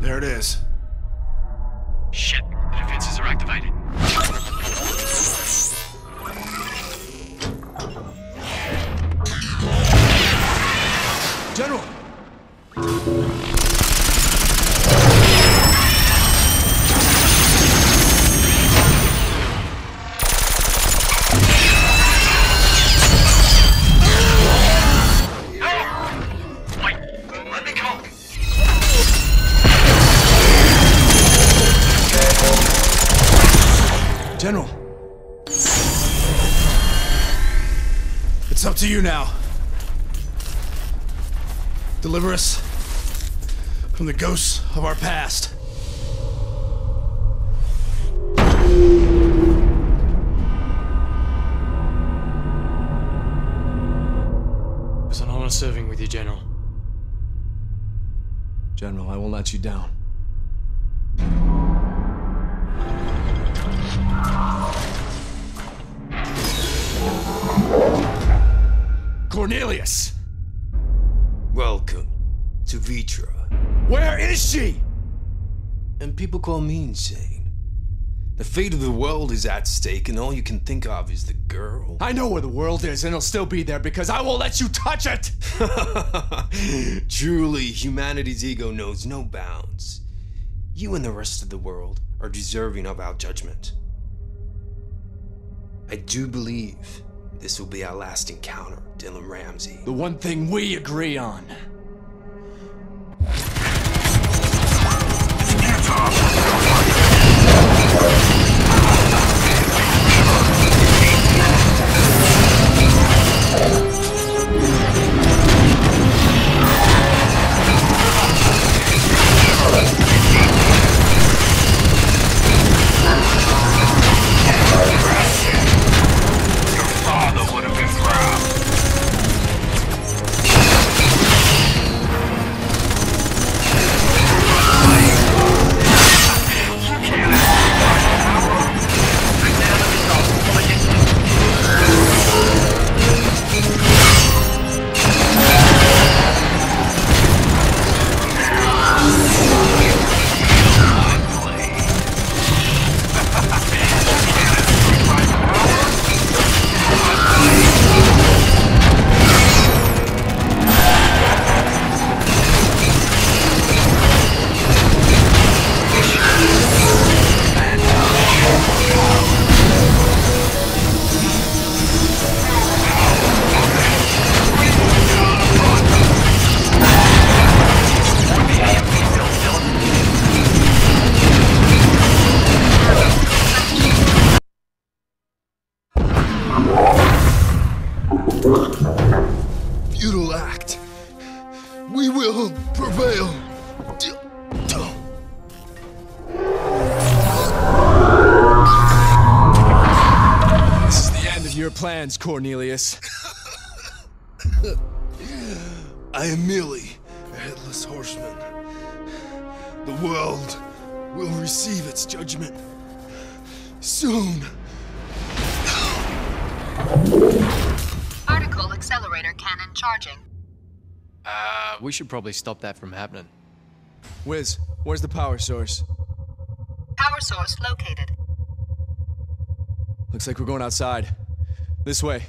There it is. Shit, General! It's up to you now. Deliver us from the ghosts of our past. It's an honor serving with you, General. General, I won't let you down. Cornelius! Welcome to Vritra. Where is she? And people call me insane. The fate of the world is at stake, and all you can think of is the girl. I know where the world is, and it'll still be there because I won't let you touch it! Truly, humanity's ego knows no bounds. You and the rest of the world are deserving of our judgment. I do believe this will be our last encounter, Dylan Ramsey. The one thing we agree on. Father Futile act. We will prevail. This is the end of your plans, Cornelius. I am merely a headless horseman. The world will receive its judgment soon. Particle accelerator cannon charging. Uh, we should probably stop that from happening. Wiz, where's the power source? Power source located. Looks like we're going outside. This way.